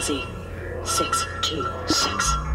Daisy. 626. What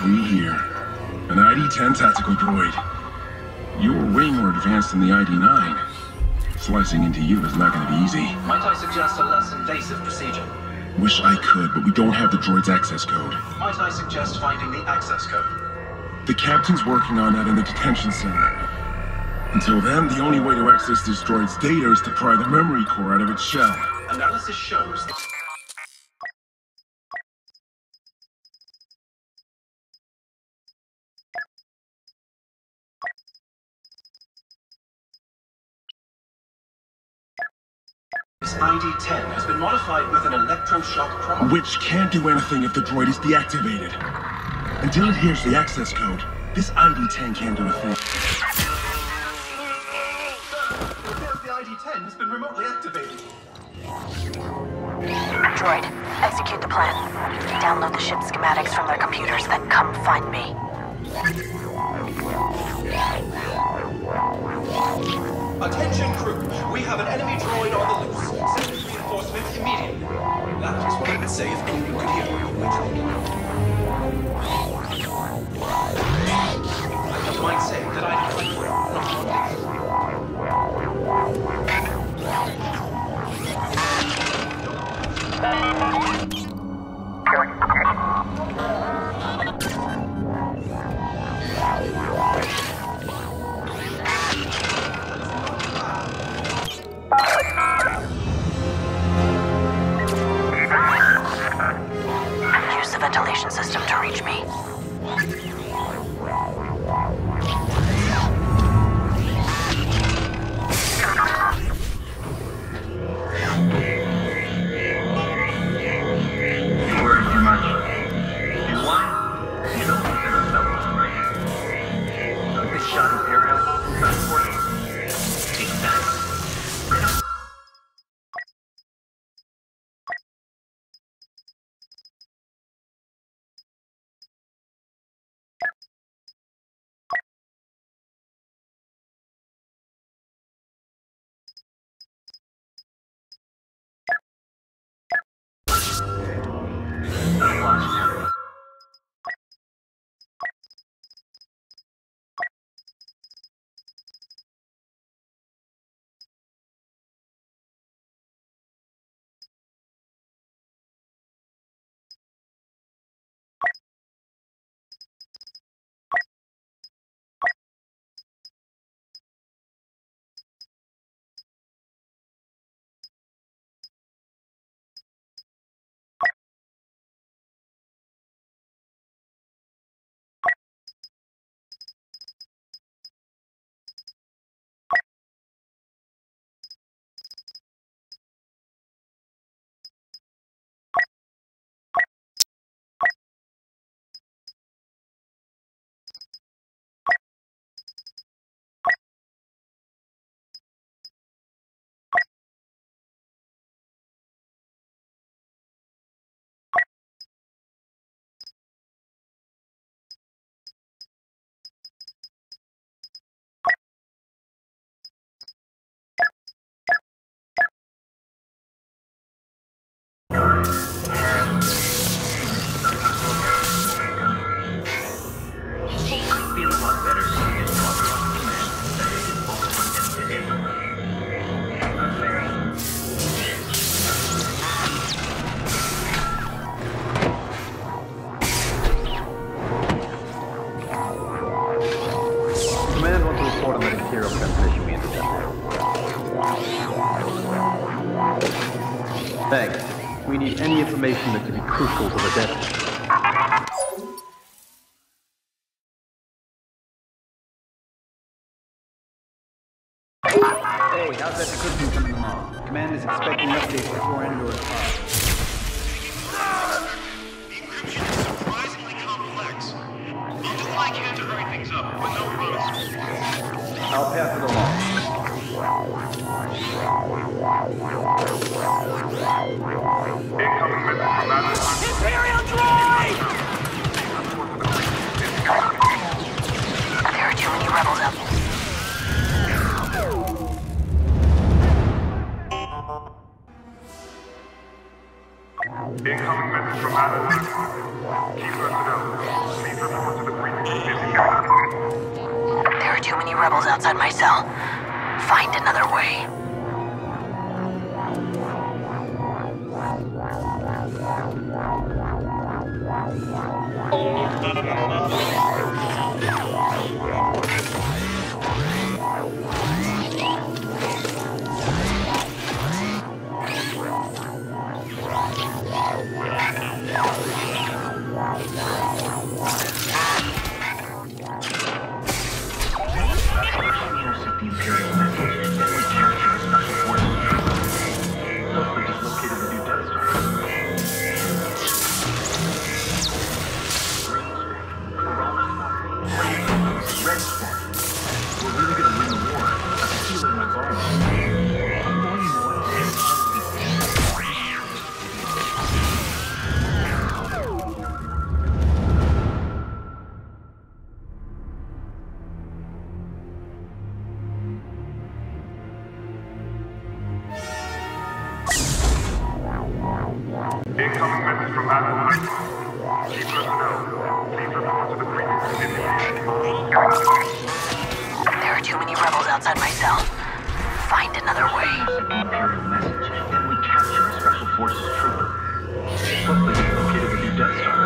have we here? An ID-10 tactical droid. You were way more advanced than the ID-9. Slicing into you is not going to be easy. Might I suggest a less invasive procedure? Wish I could, but we don't have the droid's access code. Might I suggest finding the access code? The captain's working on that in the detention center. Until then, the only way to access this droid's data is to pry the memory core out of its shell. Analysis shows that ID-10 has been modified with an electroshock prompt. Which can't do anything if the droid is deactivated. Until it hears the access code, this ID-10 can't do a thing. The ID-10 has been remotely activated. Droid, execute the plan. Download the ship schematics from their computers, then come find me. Attention crew, we have an enemy droid on the loose. Send reinforcements immediately. That is what I would say if anyone could hear me. I might say Feel information that could be crucial to the death. Incoming message from Adam please report to the briefing. There are too many rebels outside my cell. Find another way. Incoming message from Admiral to the. There are too many rebels outside my cell. Find another way. Message, and we capture a special forces trooper. Located the new Death Star.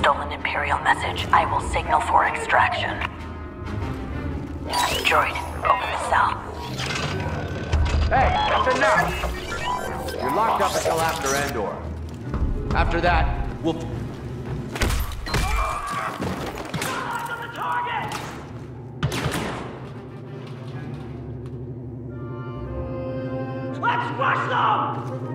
Stolen Imperial message, I will signal for extraction. Droid, open the cell. Hey, that's enough! You're locked up until after Endor. After that, we'll... Let's rush them!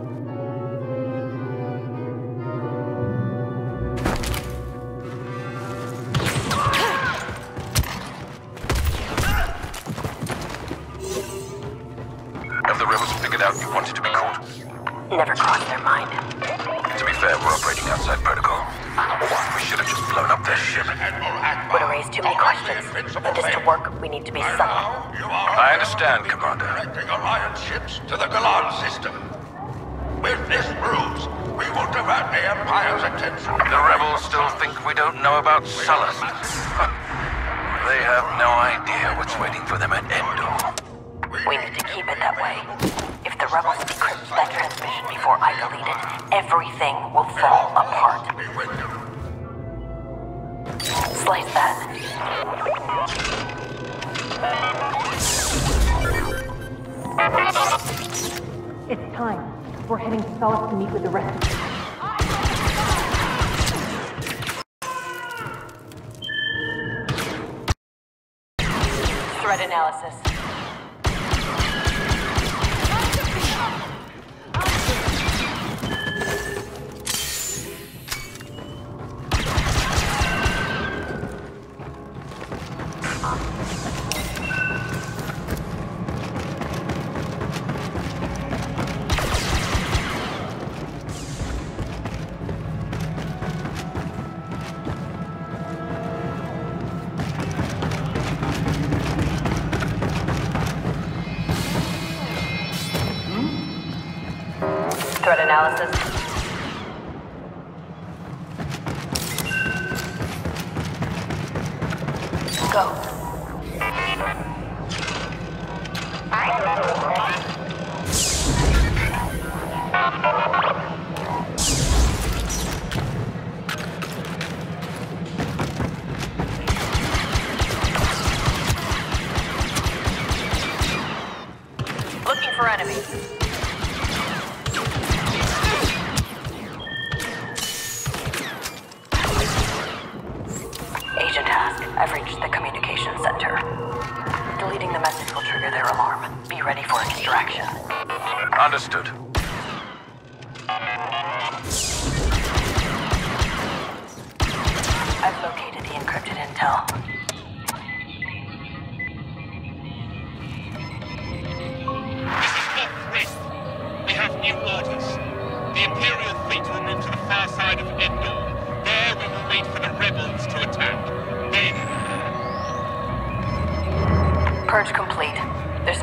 Need to be subtle. I understand, Commander. Directing Alliance ships to the Galan system. With this ruse, we will divert the Empire's attention. The rebels still think we don't know about Sullust. they have no idea what's waiting for them at Endor. We need to keep it that way. If the rebels decrypt that transmission before I delete it, everything will fall apart. Slice that. It's time. We're heading to Solace to meet with the rest of you. Threat analysis. Analysis.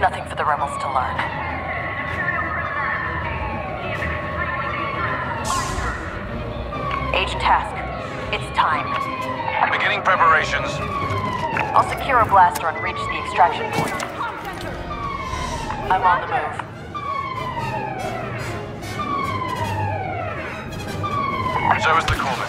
Nothing for the rebels to learn. Agent Task, it's time. Beginning preparations. I'll secure a blaster and reach the extraction point. I'm on the move. Is the Corvette.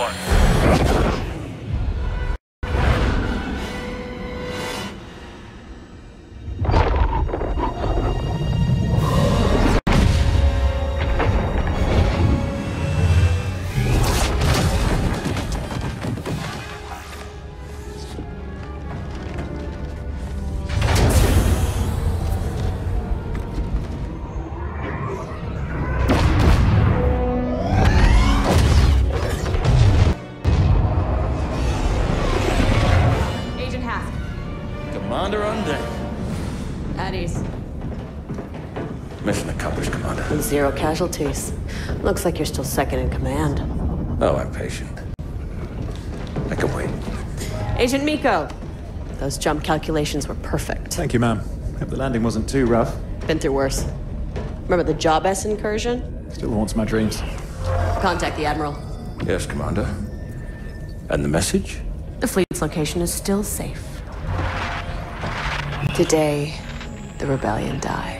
One. Commander on deck. at ease. Mission accomplished, Commander. Zero casualties. Looks like you're still second in command. Oh, I'm patient. I can wait. Agent Meeko, those jump calculations were perfect. Thank you, ma'am. Hope the landing wasn't too rough. Been through worse. Remember the Job S incursion? Still haunts my dreams. Contact the Admiral. Yes, Commander. And the message? The fleet's location is still safe. Today, the rebellion dies.